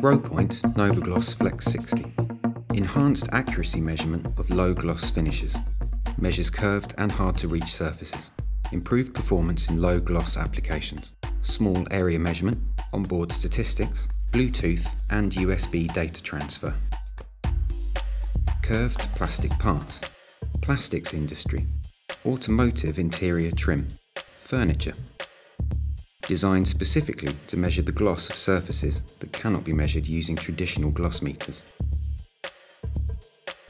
Rhopoint Novo-Gloss Flex 60. Enhanced accuracy measurement of low gloss finishes. Measures curved and hard to reach surfaces. Improved performance in low gloss applications. Small area measurement, onboard statistics, Bluetooth and USB data transfer. Curved plastic parts. Plastics industry. Automotive interior trim. Furniture designed specifically to measure the gloss of surfaces that cannot be measured using traditional gloss meters.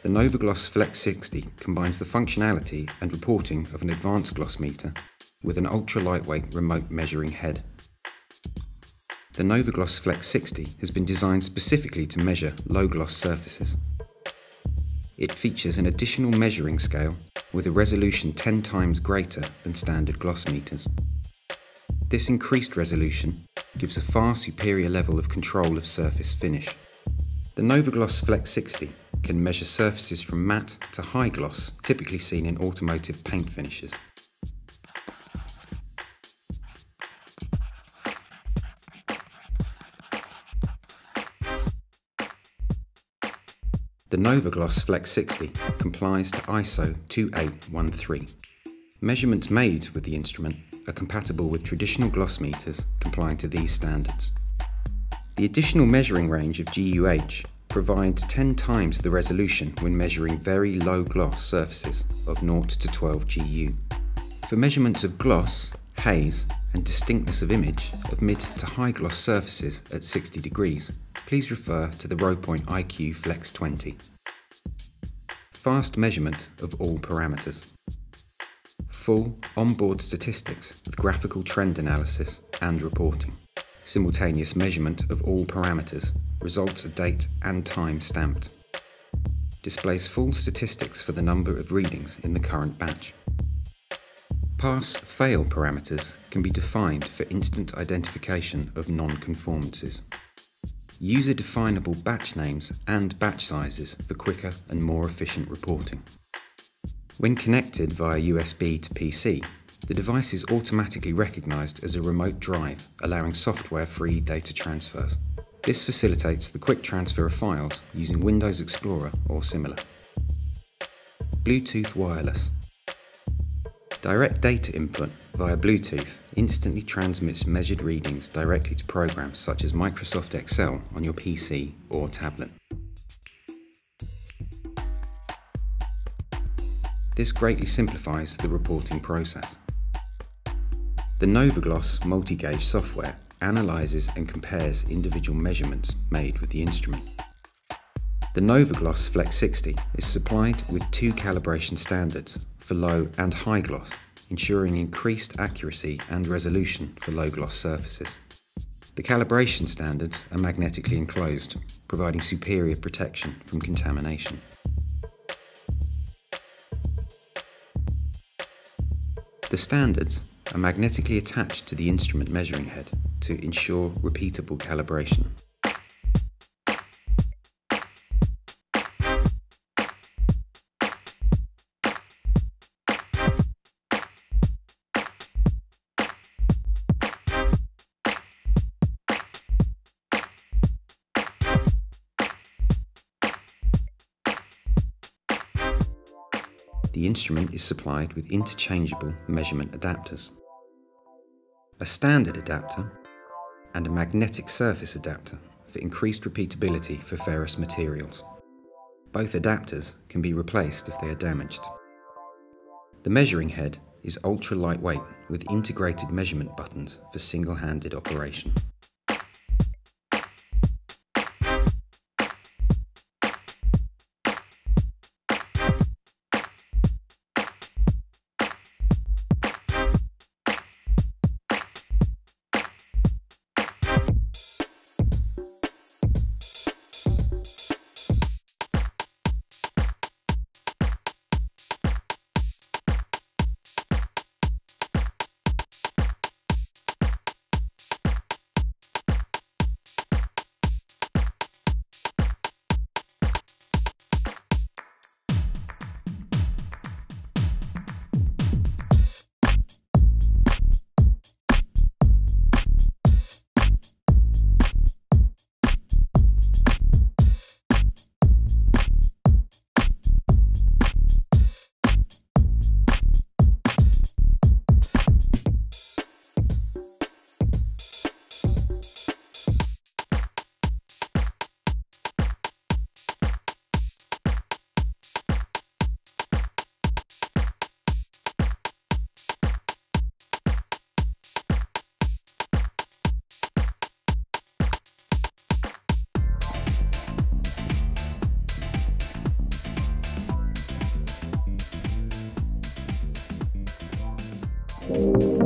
The Novo-Gloss Flex 60 combines the functionality and reporting of an advanced gloss meter with an ultra-lightweight remote measuring head. The Novo-Gloss Flex 60 has been designed specifically to measure low gloss surfaces. It features an additional measuring scale with a resolution 10 times greater than standard gloss meters. This increased resolution gives a far superior level of control of surface finish. The Novo-Gloss Flex 60 can measure surfaces from matte to high gloss, typically seen in automotive paint finishes. The Novo-Gloss Flex 60 complies to ISO 2813. Measurements made with the instrument are compatible with traditional gloss meters complying to these standards. The additional measuring range of GUH provides 10 times the resolution when measuring very low gloss surfaces of 0 to 12 GU. For measurements of gloss, haze and distinctness of image of mid to high gloss surfaces at 60 degrees, please refer to the Rhopoint IQ Flex 20. Fast measurement of all parameters full onboard statistics with graphical trend analysis and reporting. Simultaneous measurement of all parameters, results are date and time stamped. Displays full statistics for the number of readings in the current batch. Pass-fail parameters can be defined for instant identification of non-conformances. User-definable batch names and batch sizes for quicker and more efficient reporting. When connected via USB to PC, the device is automatically recognised as a remote drive, allowing software-free data transfers. This facilitates the quick transfer of files using Windows Explorer or similar. Bluetooth Wireless Direct data input via Bluetooth instantly transmits measured readings directly to programs such as Microsoft Excel on your PC or tablet. This greatly simplifies the reporting process. The Novo-Gloss multi-gauge software analyzes and compares individual measurements made with the instrument. The Novo-Gloss Flex 60 is supplied with two calibration standards for low and high gloss, ensuring increased accuracy and resolution for low gloss surfaces. The calibration standards are magnetically enclosed, providing superior protection from contamination. The standards are magnetically attached to the instrument measuring head to ensure repeatable calibration. The instrument is supplied with interchangeable measurement adapters. A standard adapter and a magnetic surface adapter for increased repeatability for ferrous materials. Both adapters can be replaced if they are damaged. The measuring head is ultra lightweight with integrated measurement buttons for single-handed operation. Bye.